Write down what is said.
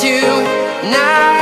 tonight. Yeah.